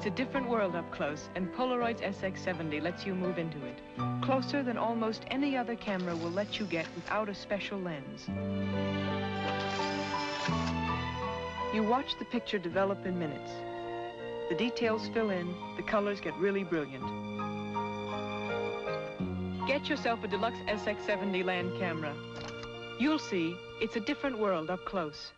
It's a different world up close, and Polaroid's SX70 lets you move into it. Closer than almost any other camera will let you get without a special lens. You watch the picture develop in minutes. The details fill in, the colors get really brilliant. Get yourself a Deluxe SX70 land camera. You'll see, it's a different world up close.